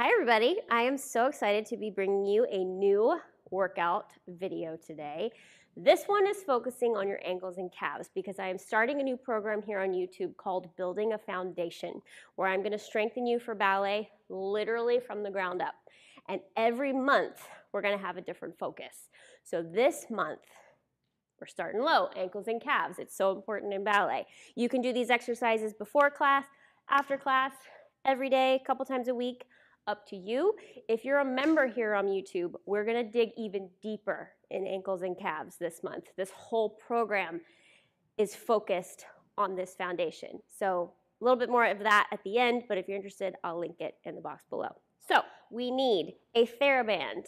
Hi everybody, I am so excited to be bringing you a new workout video today. This one is focusing on your ankles and calves because I am starting a new program here on YouTube called Building a Foundation, where I'm gonna strengthen you for ballet literally from the ground up. And every month, we're gonna have a different focus. So this month, we're starting low, ankles and calves. It's so important in ballet. You can do these exercises before class, after class, every day, a couple times a week, up to you. If you're a member here on YouTube, we're gonna dig even deeper in ankles and calves this month. This whole program is focused on this foundation. So a little bit more of that at the end, but if you're interested, I'll link it in the box below. So we need a TheraBand,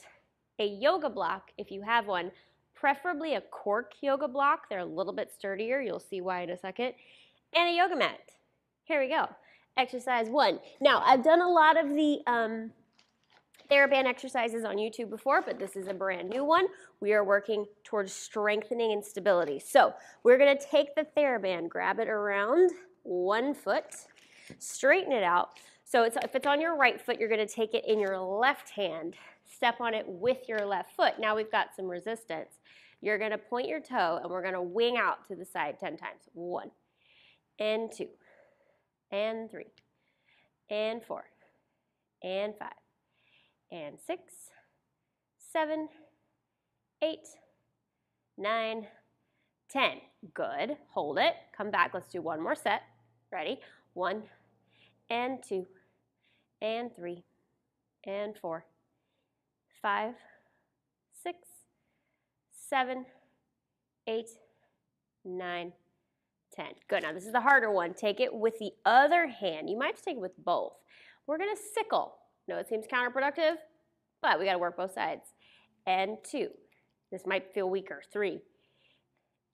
a yoga block if you have one, preferably a cork yoga block. They're a little bit sturdier. You'll see why in a second. And a yoga mat. Here we go. Exercise one. Now, I've done a lot of the um, TheraBand exercises on YouTube before, but this is a brand new one. We are working towards strengthening and stability. So we're going to take the TheraBand, grab it around one foot, straighten it out. So it's, if it's on your right foot, you're going to take it in your left hand, step on it with your left foot. Now we've got some resistance. You're going to point your toe, and we're going to wing out to the side 10 times. One and two and three. And four. And five. And six, seven, eight, nine, ten. Good. Hold it. Come back. Let's do one more set. Ready? One. And two. And three. And four, five, six, seven, eight, nine, 10. Good. Now, this is the harder one. Take it with the other hand. You might have to take it with both. We're going to sickle. No, it seems counterproductive, but we got to work both sides. And two. This might feel weaker. Three.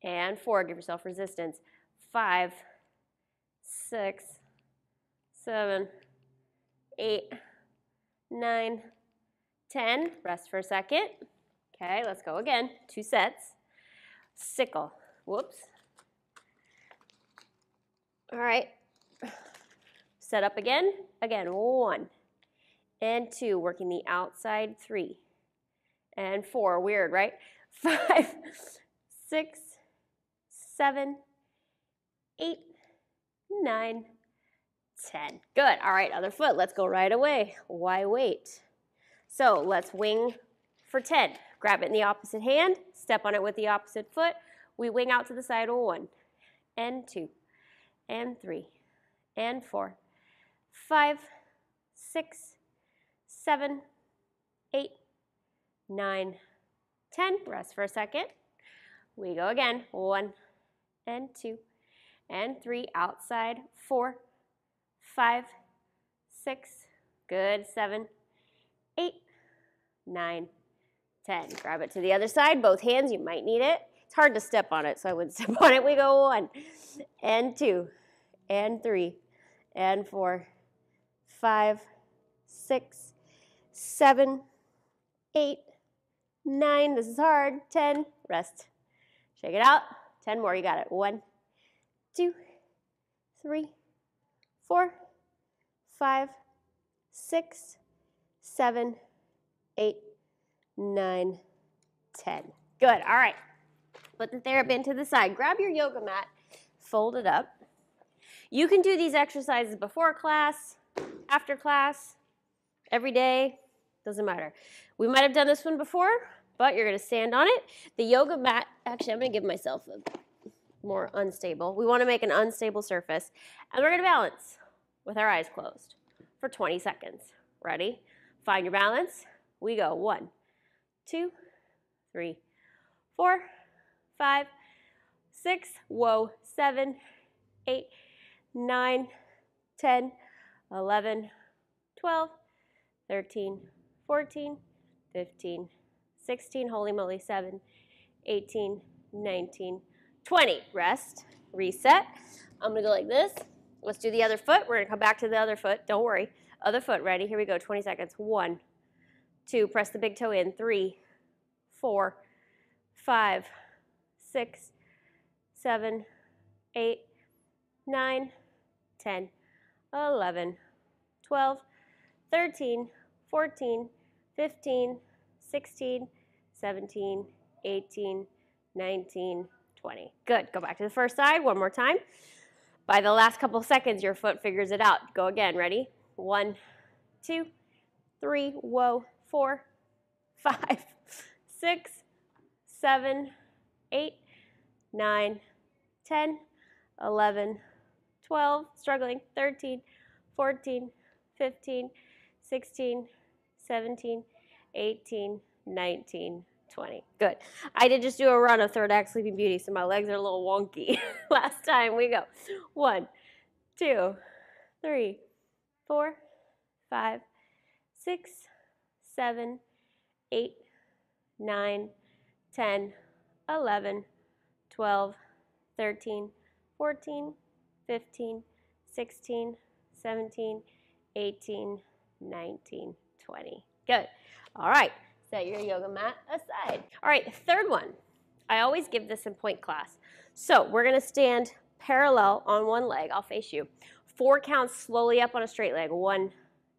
And four. Give yourself resistance. Five, six, seven, eight, nine, ten. Rest for a second. Okay, let's go again. Two sets. Sickle. Whoops. All right. Set up again. Again, one and two, working the outside three and four. Weird, right? Five, six, seven, eight, nine, ten. Good. All right, other foot. Let's go right away. Why wait? So let's wing for 10. Grab it in the opposite hand, step on it with the opposite foot. We wing out to the side one and two and three and four, five, six, seven, eight, nine, ten. Rest for a second. We go again. One and two and three. Outside. Four, five, six. Good. Seven, eight, nine, ten. Grab it to the other side. Both hands. You might need it. It's hard to step on it, so I wouldn't step on it. We go one and two and three and four, five, six, seven, eight, nine. This is hard. Ten. Rest. Shake it out. Ten more. You got it. One, two, three, four, five, six, seven, eight, nine, ten. Good. All right. Put the TheraBand to the side. Grab your yoga mat, fold it up. You can do these exercises before class, after class, every day, doesn't matter. We might have done this one before, but you're gonna stand on it. The yoga mat, actually I'm gonna give myself a more unstable. We wanna make an unstable surface. And we're gonna balance with our eyes closed for 20 seconds. Ready? Find your balance. We go one, two, three, four, five, six, whoa, seven, eight, 9, 10, 11, 12, 13, 14, 15, 16, holy moly, 7, 18, 19, 20. Rest, reset. I'm gonna go like this. Let's do the other foot. We're gonna come back to the other foot. Don't worry. Other foot, ready? Here we go, 20 seconds. One, two, press the big toe in. Three, four, five, six, seven, eight, nine, 10, 11, 12, 13, 14, 15, 16, 17, 18, 19, 20. Good. Go back to the first side one more time. By the last couple seconds, your foot figures it out. Go again. Ready? One, two, three, whoa, four, five, six, seven, eight, nine, 10, 11, 12, struggling, 13, 14, 15, 16, 17, 18, 19, 20. Good. I did just do a run of third act Sleeping Beauty, so my legs are a little wonky. Last time we go. One, two, three, four, five, six, seven, eight, nine, 10, 11, 12, 13, 14, 15, 16, 17, 18, 19, 20. Good. All right. Set your yoga mat aside. All right, third one. I always give this in pointe class. So we're going to stand parallel on one leg. I'll face you. Four counts slowly up on a straight leg. One,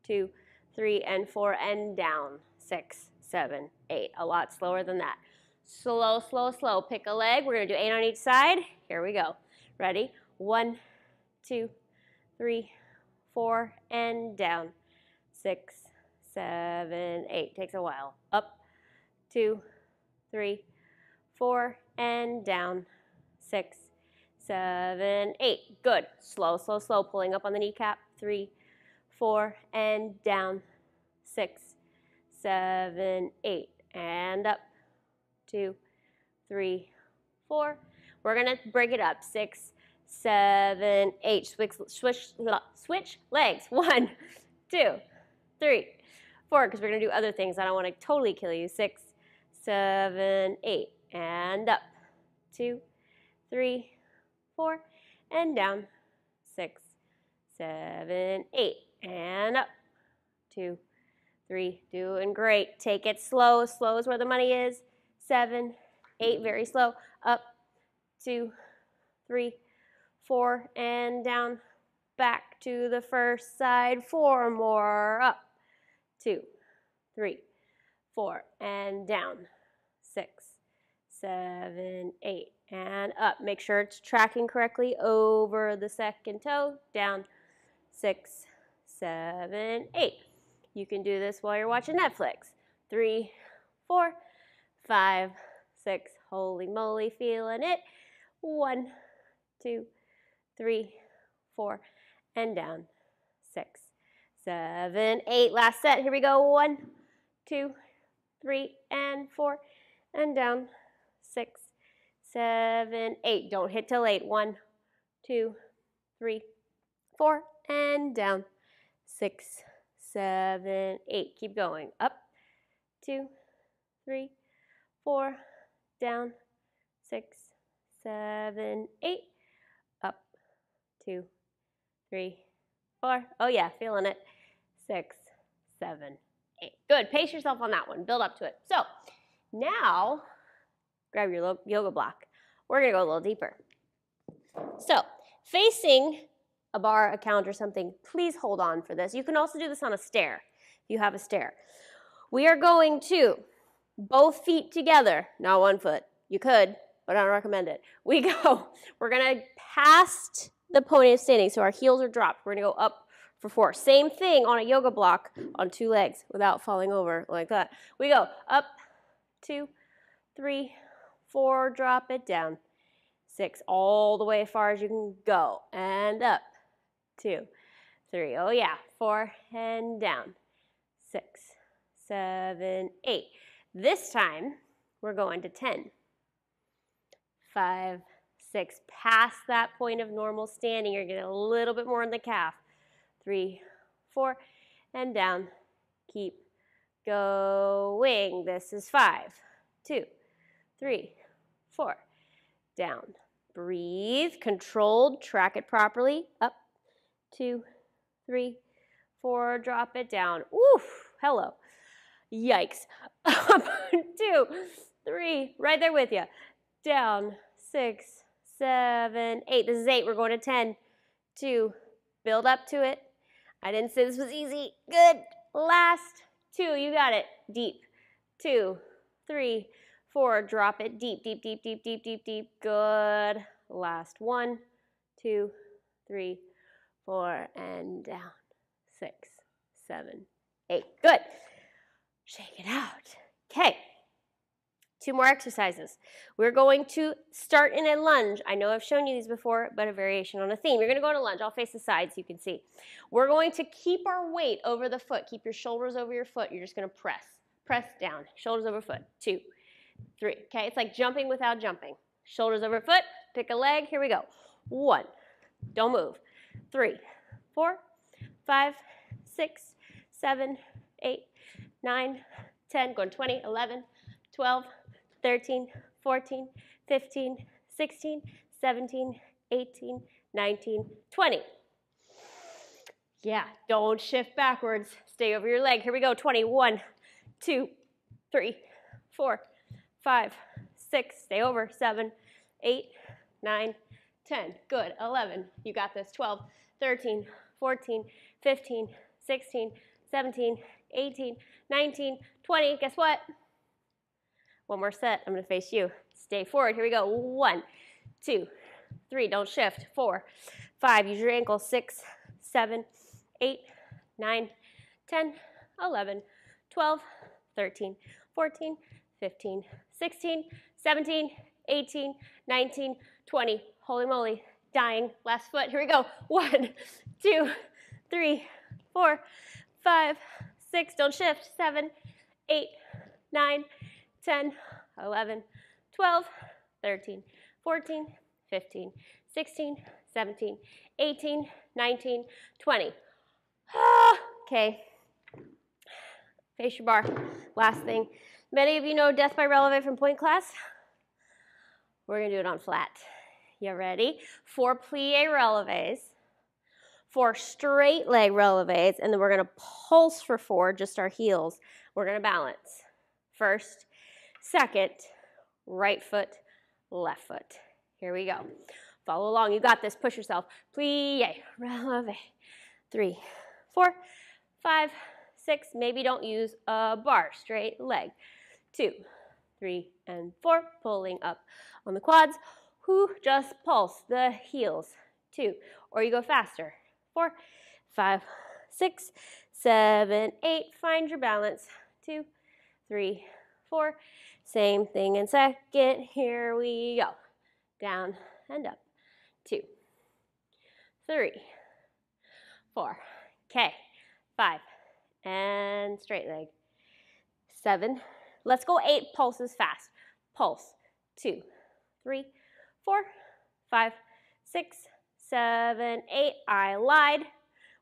two, three, and four, and down. Six, seven, eight. A lot slower than that. Slow, slow, slow. Pick a leg. We're going to do eight on each side. Here we go. Ready? One, two, three, four, and down. Six, seven, eight. Takes a while. Up, two, three, four, and down. Six, seven, eight. Good. Slow, slow, slow. Pulling up on the kneecap. Three, four, and down. Six, seven, eight. And up. Two, three, four. We're to break it up. Six, seven, eight. Switch, switch, switch legs. One, two, three, four, because we're to do other things. I don't want to totally kill you. Six, seven, eight. And up. Two, three, four, and down. Six, seven, eight. And up. Two, three. Doing great. Take it slow. Slow is where the money is. Seven, eight. Very slow. Up. Two, three, four, and down. Back to the first side. Four more. Up two, three, four, and down. Six, seven, eight, and up. Make sure it's tracking correctly over the second toe. Down. Six, seven, eight. You can do this while you're watching Netflix. Three, four, five, six. Holy moly, feeling it. One, two, three, four, and down. Six, seven, eight. Last set. Here we go. One, two, three, and four, and down. Six, seven, eight. Don't hit till eight. One, two, three, four, and down. Six, seven, eight. Keep going. Up, two, three, four, down. Six, seven, eight. Up, two, three, four. Oh yeah, feeling it six, seven, eight. Good. Pace yourself on that one. Build up to it. So now, grab your yoga block. We're going to go a little deeper. So facing a bar, a or something, please hold on for this. You can also do this on a stair if you have a stair. We are going to both feet together, not one foot. You could, but I don't recommend it. We go, we're to past the pony of standing, so our heels are dropped. We're to go up for four. Same thing on a yoga block on two legs without falling over like that. We go up, two, three, four, drop it down. Six, all the way as far as you can go. And up, two, three. Oh yeah, four and down. Six, seven, eight. This time, we're going to 10. Five, six. Past that point of normal standing, you're getting a little bit more in the calf three, four, and down. Keep going. This is five, two, three, four, down. Breathe, controlled, track it properly. Up, two, three, four, drop it down. Oof, hello. Yikes. Up, two, three, right there with you. Down, six, seven, eight. This is eight. We're going to ten. two, build up to it. I didn't say this was easy. Good. Last two, you got it, deep, two, three, four, drop it, deep, deep, deep, deep, deep, deep, deep, good. Last one, two, three, four, and down, six, seven, eight, good. Shake it out. Okay. Two more exercises. We're going to start in a lunge. I know I've shown you these before, but a variation on a theme. You're going to go in a lunge. I'll face the side so you can see. We're going to keep our weight over the foot. Keep your shoulders over your foot. You're just going to press. Press down. Shoulders over foot. Two, three. Okay, it's like jumping without jumping. Shoulders over foot. Pick a leg. Here we go. One. Don't move. Three, four, five, six, seven, eight, nine, 10, going 20, 11, 12, 13, 14, 15, 16, 17, 18, 19, 20. Yeah, don't shift backwards. Stay over your leg. Here we go. 21, 2, 3, 4, 5, 6, stay over, 7, 8, 9, 10. Good. 11. You got this. 12, 13, 14, 15, 16, 17, 18, 19, 20. Guess what? One more set. I'm going to face you. Stay forward. Here we go. One, two, three. Don't shift. Four, five. Use your ankle. Six, seven, eight, nine, 10, 11, 12, 13, 14, 15, 16, 17, 18, 19, 20. Holy moly. Dying. Last foot. Here we go. One, two, three, four, five, six. Don't shift. Seven, eight, nine, 10, 11, 12, 13, 14, 15, 16, 17, 18, 19, 20. okay. Face your bar. Last thing. Many of you know death by releve from pointe class. We're going to do it on flat. You ready? Four plie releves, four straight leg releves, and then we're to pulse for four, just our heels. We're to balance. First, second, right foot, left foot. Here we go. Follow along. You got this. Push yourself. Plie, releve. Three, four, five, six. Maybe don't use a bar. Straight leg. Two, three, and four. Pulling up on the quads. Who just pulse the heels. Two. Or you go faster. Four, five, six, seven, eight. Find your balance. Two, three, four. Same thing in second. Here we go. Down and up. Two, three, four. Okay. Five. And straight leg. Seven. Let's go eight pulses fast. Pulse. Two, three, four, five, six, seven, eight. I lied.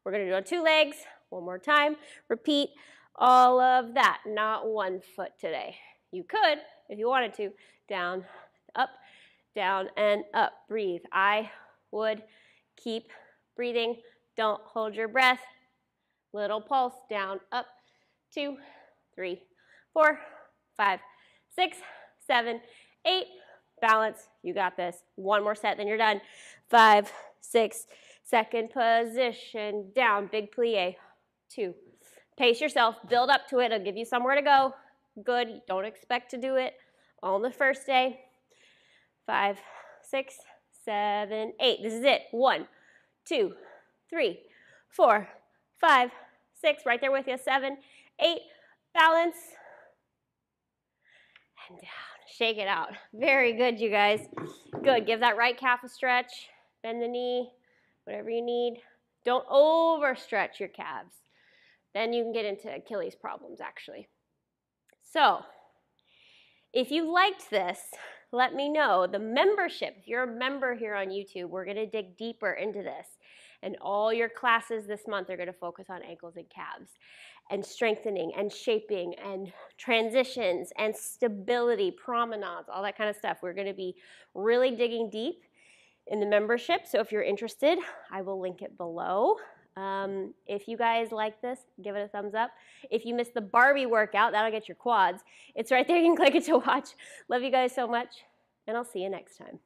We're going to do on two legs. One more time. Repeat all of that, not one foot today. You could, if you wanted to, down, up, down, and up. Breathe. I would keep breathing. Don't hold your breath. Little pulse, down, up, two, three, four, five, six, seven, eight. Balance. You got this. One more set, then you're done. Five, six, second position, down, big plie. Two, Pace yourself, build up to it. I'll give you somewhere to go. Good. Don't expect to do it on the first day. Five, six, seven, eight. This is it. One, two, three, four, five, six. Right there with you. Seven, eight. Balance. And down. Shake it out. Very good, you guys. Good. Give that right calf a stretch. Bend the knee, whatever you need. Don't overstretch your calves then you can get into Achilles problems actually. So, if you liked this, let me know. The membership, if you're a member here on YouTube, we're going to dig deeper into this. And all your classes this month are going to focus on ankles and calves and strengthening and shaping and transitions and stability, promenades, all that kind of stuff. We're going to be really digging deep in the membership. So if you're interested, I will link it below. Um, if you guys like this, give it a thumbs up. If you missed the Barbie workout, that'll get your quads. It's right there. You can click it to watch. Love you guys so much, and I'll see you next time.